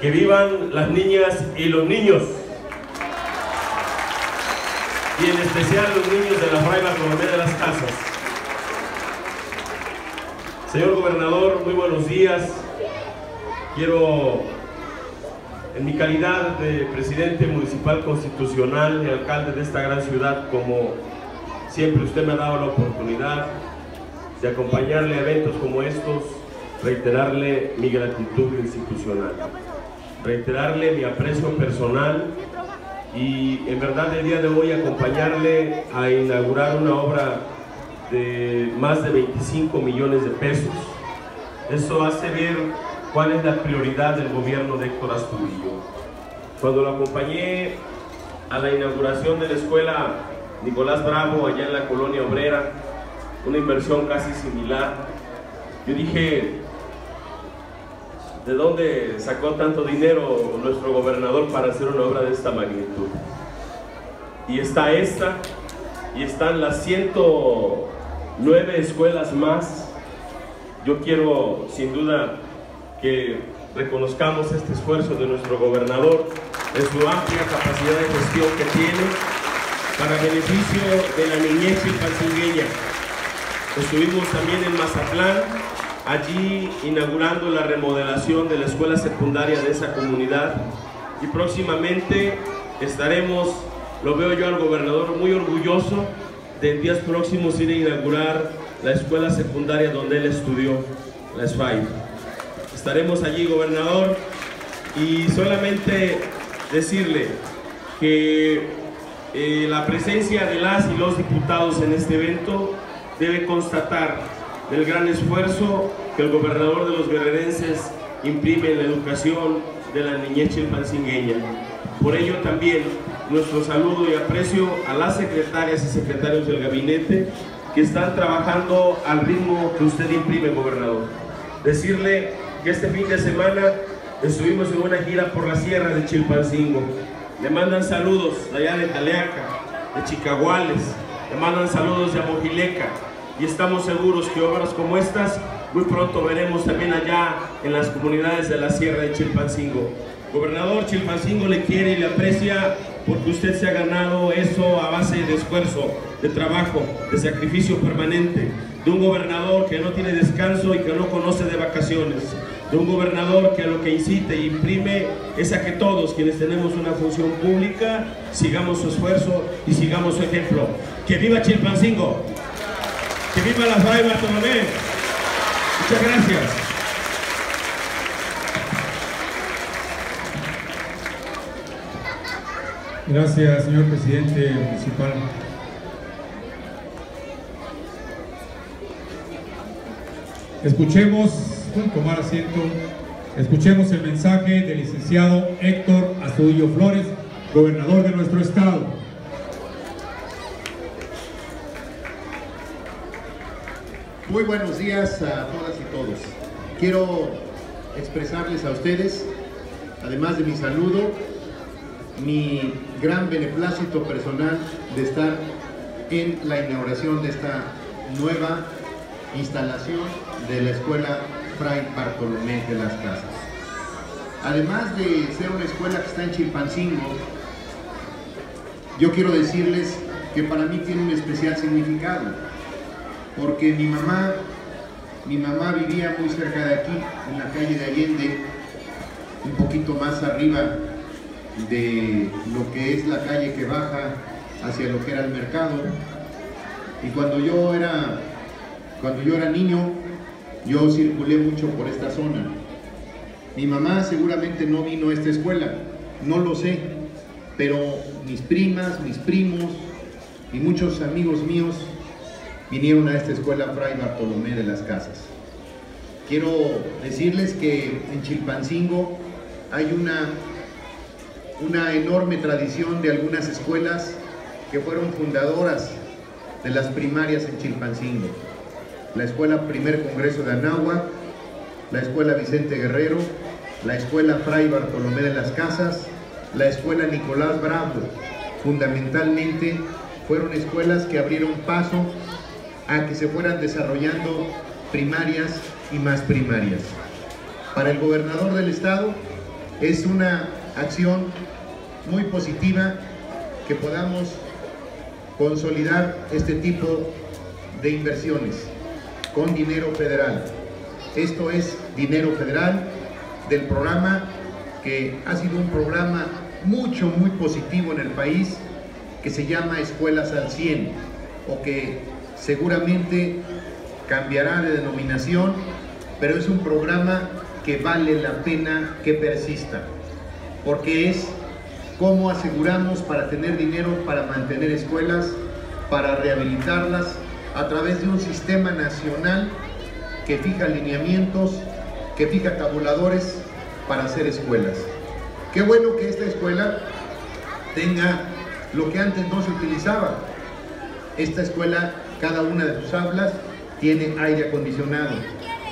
Que vivan las niñas y los niños. Y en especial los niños de la Fray Bartolomé de las Casas. Señor gobernador, muy buenos días. Quiero, en mi calidad de presidente municipal constitucional y alcalde de esta gran ciudad, como siempre usted me ha dado la oportunidad de acompañarle a eventos como estos, reiterarle mi gratitud institucional, reiterarle mi aprecio personal y en verdad el día de hoy acompañarle a inaugurar una obra de más de 25 millones de pesos. Eso hace ver cuál es la prioridad del gobierno de Héctor Astudillo. Cuando lo acompañé a la inauguración de la escuela Nicolás Bravo allá en la colonia obrera, una inversión casi similar, yo dije, ¿de dónde sacó tanto dinero nuestro gobernador para hacer una obra de esta magnitud? Y está esta, y están las 109 escuelas más. Yo quiero, sin duda, que reconozcamos este esfuerzo de nuestro gobernador en su amplia capacidad de gestión que tiene para beneficio de la niñez chilpancingueña. Estuvimos también en Mazatlán, allí inaugurando la remodelación de la escuela secundaria de esa comunidad y próximamente estaremos, lo veo yo al gobernador muy orgulloso de en días próximos ir a inaugurar la escuela secundaria donde él estudió, la SFAI. Estaremos allí, gobernador, y solamente decirle que eh, la presencia de las y los diputados en este evento debe constatar del gran esfuerzo que el gobernador de los guerrerenses imprime en la educación de la niñez chilpancingueña. Por ello también nuestro saludo y aprecio a las secretarias y secretarios del gabinete que están trabajando al ritmo que usted imprime, gobernador. Decirle que este fin de semana estuvimos en una gira por la sierra de Chilpancingo. Le mandan saludos de allá de Taleaca, de Chicaguales, le mandan saludos de Amojileca y estamos seguros que obras como estas muy pronto veremos también allá en las comunidades de la sierra de Chilpancingo. Gobernador, Chilpancingo le quiere y le aprecia porque usted se ha ganado eso a base de esfuerzo, de trabajo, de sacrificio permanente, de un gobernador que no tiene descanso y que no conoce de vacaciones, de un gobernador que a lo que incite e imprime es a que todos quienes tenemos una función pública sigamos su esfuerzo y sigamos su ejemplo. ¡Que viva Chilpancingo! ¡Que viva la Fray Bartolomé! Muchas gracias. Gracias, señor presidente municipal. Escuchemos, tomar asiento, escuchemos el mensaje del licenciado Héctor Astudillo Flores, gobernador de nuestro estado. Muy buenos días a todas y todos. Quiero expresarles a ustedes, además de mi saludo, mi gran beneplácito personal de estar en la inauguración de esta nueva instalación de la Escuela Fray Bartolomé de las Casas. Además de ser una escuela que está en Chilpancingo, yo quiero decirles que para mí tiene un especial significado, porque mi mamá, mi mamá vivía muy cerca de aquí, en la calle de Allende, un poquito más arriba de lo que es la calle que baja hacia lo que era el mercado. Y cuando yo era, cuando yo era niño, yo circulé mucho por esta zona. Mi mamá seguramente no vino a esta escuela, no lo sé, pero mis primas, mis primos y muchos amigos míos vinieron a esta escuela Fray Bartolomé de las Casas. Quiero decirles que en Chilpancingo hay una una enorme tradición de algunas escuelas que fueron fundadoras de las primarias en Chilpancingo. La Escuela Primer Congreso de Anáhuac, la Escuela Vicente Guerrero, la Escuela Fray Bartolomé de las Casas, la Escuela Nicolás Bravo. Fundamentalmente fueron escuelas que abrieron paso a que se fueran es una acción muy positiva que podamos consolidar este tipo de inversiones con dinero federal. Esto es dinero federal del programa que ha sido un programa mucho, muy positivo en el país que se llama Escuelas al 100 o que seguramente cambiará de denominación, pero es un programa que vale la pena que persista, porque es cómo aseguramos para tener dinero para mantener escuelas, para rehabilitarlas a través de un sistema nacional que fija lineamientos, que fija tabuladores para hacer escuelas. Qué bueno que esta escuela tenga lo que antes no se utilizaba. Esta escuela, cada una de sus aulas, tiene aire acondicionado,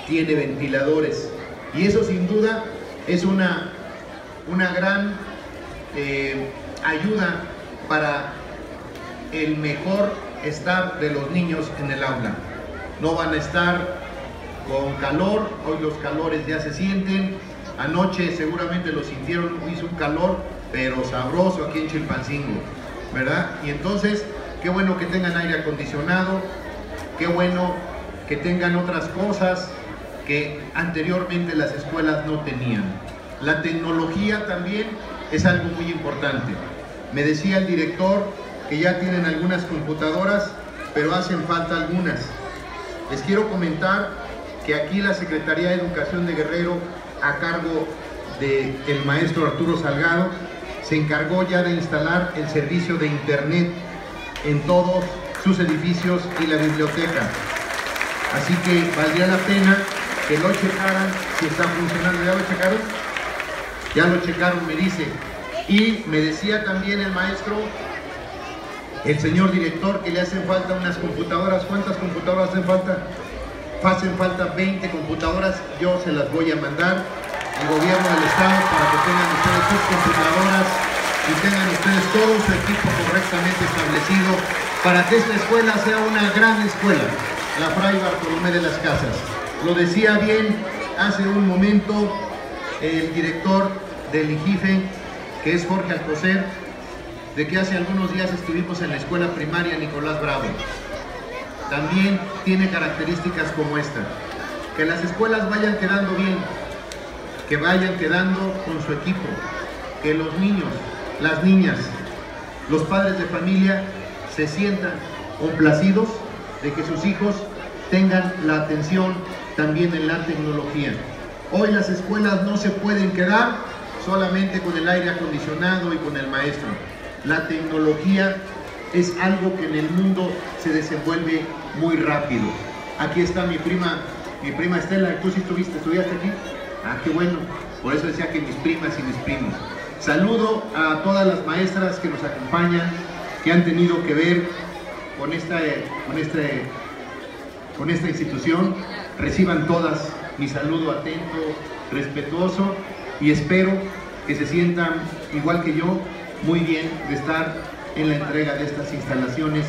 tiene ventiladores. Y eso sin duda es una, una gran eh, ayuda para el mejor estar de los niños en el aula. No van a estar con calor, hoy los calores ya se sienten, anoche seguramente lo sintieron, hizo un calor, pero sabroso aquí en Chilpancingo, ¿verdad? Y entonces, qué bueno que tengan aire acondicionado, qué bueno que tengan otras cosas que anteriormente las escuelas no tenían. La tecnología también es algo muy importante. Me decía el director que ya tienen algunas computadoras, pero hacen falta algunas. Les quiero comentar que aquí la Secretaría de Educación de Guerrero, a cargo del el maestro Arturo Salgado, se encargó ya de instalar el servicio de Internet en todos sus edificios y la biblioteca. Así que valdría la pena que lo checaran si está funcionando. ¿Ya lo checaron? Ya lo checaron, me dice. Y me decía también el maestro, el señor director, que le hacen falta unas computadoras. ¿Cuántas computadoras hacen falta? Hacen falta 20 computadoras, yo se las voy a mandar al gobierno del estado para que tengan ustedes sus computadoras y tengan ustedes todo su equipo correctamente establecido para que esta escuela sea una gran escuela, la Fray Bartolomé de las Casas. Lo decía bien hace un momento el director del IGIFE, que es Jorge Alcocer, de que hace algunos días estuvimos en la escuela primaria Nicolás Bravo también tiene características como esta. Que las escuelas vayan quedando bien, que vayan quedando con su equipo, que los niños, las niñas, los padres de familia se sientan complacidos de que sus hijos tengan la atención también en la tecnología. Hoy las escuelas no se pueden quedar solamente con el aire acondicionado y con el maestro. La tecnología es algo que en el mundo se desenvuelve muy rápido. Aquí está mi prima, mi prima Estela, tú sí estuviste, estudiaste aquí. Ah, qué bueno, por eso decía que mis primas y mis primos. Saludo a todas las maestras que nos acompañan, que han tenido que ver con esta, con este, con esta institución. Reciban todas mi saludo atento, respetuoso y espero que se sientan igual que yo muy bien de estar en la entrega de estas instalaciones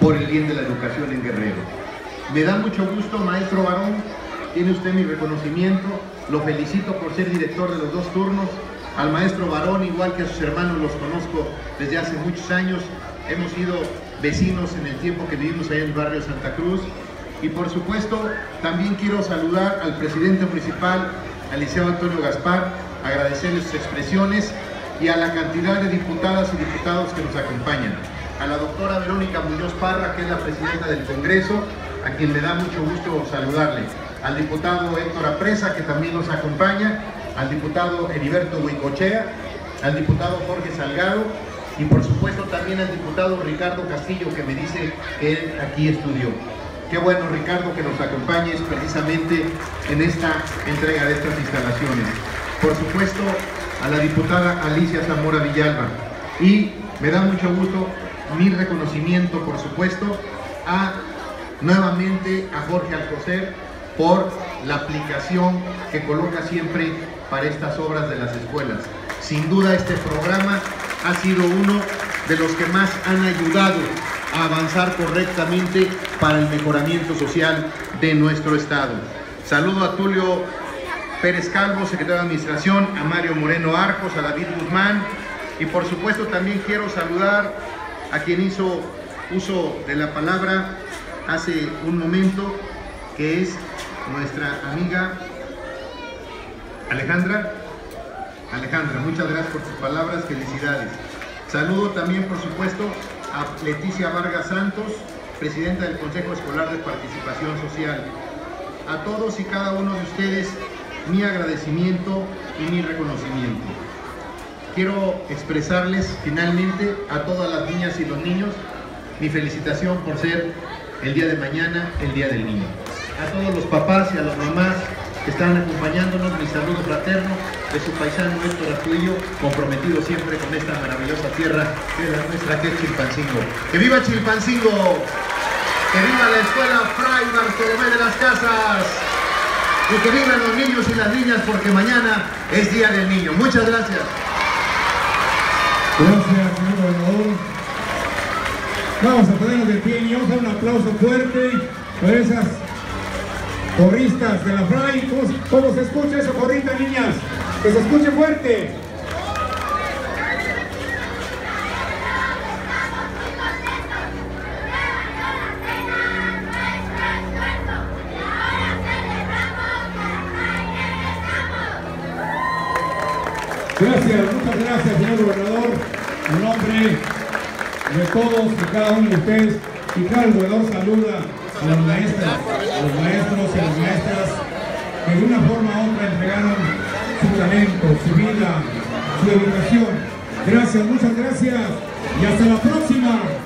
por el bien de la educación en Guerrero. Me da mucho gusto, maestro Barón, tiene usted mi reconocimiento, lo felicito por ser director de los dos turnos, al maestro Barón, igual que a sus hermanos, los conozco desde hace muchos años, hemos sido vecinos en el tiempo que vivimos allá en el barrio Santa Cruz, y por supuesto también quiero saludar al presidente municipal, al liceo Antonio Gaspar, agradecerle sus expresiones y a la cantidad de diputadas y diputados que nos acompañan. A la doctora Verónica Muñoz Parra, que es la presidenta del Congreso, a quien le da mucho gusto saludarle. Al diputado Héctor Apresa, que también nos acompaña. Al diputado Heriberto Huicochea. Al diputado Jorge Salgado. Y por supuesto también al diputado Ricardo Castillo, que me dice que él aquí estudió. Qué bueno, Ricardo, que nos acompañes precisamente en esta entrega de estas instalaciones. Por supuesto, a la diputada Alicia Zamora Villalba. Y me da mucho gusto mi reconocimiento, por supuesto, a nuevamente a Jorge Alcocer por la aplicación que coloca siempre para estas obras de las escuelas. Sin duda este programa ha sido uno de los que más han ayudado a avanzar correctamente para el mejoramiento social de nuestro Estado. Saludo a Tulio Pérez Calvo, secretario de Administración, a Mario Moreno Arcos, a David Guzmán y por supuesto también quiero saludar a quien hizo uso de la palabra hace un momento, que es nuestra amiga Alejandra. Alejandra, muchas gracias por tus palabras, felicidades. Saludo también, por supuesto, a Leticia Vargas Santos, presidenta del Consejo Escolar de Participación Social. A todos y cada uno de ustedes, mi agradecimiento y mi reconocimiento. Quiero expresarles finalmente a todas las niñas y los niños mi felicitación por ser el día de mañana el Día del Niño. A todos los papás y a las mamás están acompañándonos, mi saludo fraterno de su paisano Héctor Artuillo, comprometido siempre con esta maravillosa tierra que es la nuestra, que es Chilpancingo. ¡Que viva Chilpancingo! ¡Que viva la escuela Fray Bartolomé de las Casas! Y que vivan los niños y las niñas porque mañana es Día del Niño. Muchas gracias. Gracias, señor gobernador. Vamos a ponernos de pie y vamos a dar un aplauso fuerte por esas corristas de la FRAI. ¿Cómo, cómo se escucha eso, corrita, niñas? Que se escuche fuerte. Gracias, muchas gracias, señor gobernador. En nombre de todos y cada uno de ustedes, y claro, el gobernador saluda las maestras, los maestros y las maestras que de una forma u otra entregaron su talento, su vida, su educación. Gracias, muchas gracias y hasta la próxima.